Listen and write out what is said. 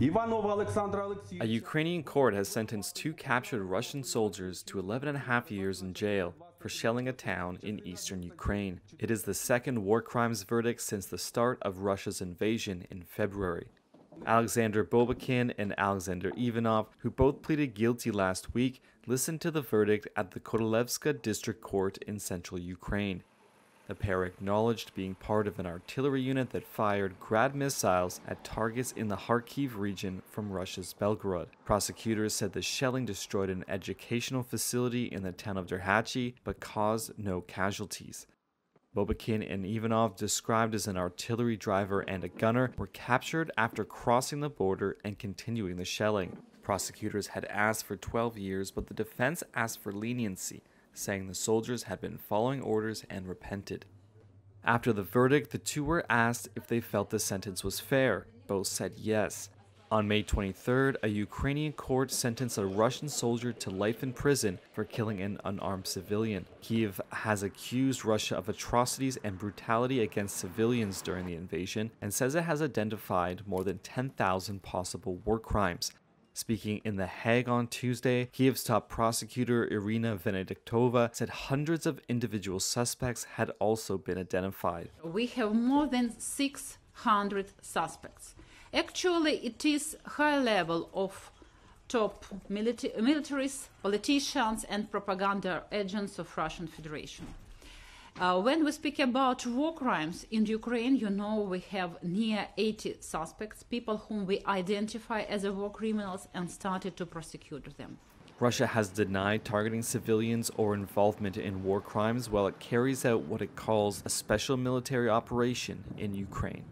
A Ukrainian court has sentenced two captured Russian soldiers to 11 and a half years in jail for shelling a town in eastern Ukraine. It is the second war crimes verdict since the start of Russia's invasion in February. Alexander Bobykin and Alexander Ivanov, who both pleaded guilty last week, listened to the verdict at the Kotelevska District Court in central Ukraine. The pair acknowledged being part of an artillery unit that fired Grad missiles at targets in the Kharkiv region from Russia's Belgorod. Prosecutors said the shelling destroyed an educational facility in the town of Derhachi but caused no casualties. Bobykin and Ivanov, described as an artillery driver and a gunner, were captured after crossing the border and continuing the shelling. Prosecutors had asked for 12 years, but the defense asked for leniency, saying the soldiers had been following orders and repented. After the verdict, the two were asked if they felt the sentence was fair. Both said yes. On May 23rd, a Ukrainian court sentenced a Russian soldier to life in prison for killing an unarmed civilian. Kiev has accused Russia of atrocities and brutality against civilians during the invasion and says it has identified more than 10,000 possible war crimes. Speaking in The Hague on Tuesday, Kiev's top prosecutor Irina Venediktova said hundreds of individual suspects had also been identified. We have more than 600 suspects. Actually, it is high level of top milita- militaries, politicians, and propaganda agents of Russian Federation. Uh, when we speak about war crimes in Ukraine, you know we have near 80 suspects, people whom we identify as war criminals and started to prosecute them. Russia has denied targeting civilians or involvement in war crimes while it carries out what it calls a special military operation in Ukraine.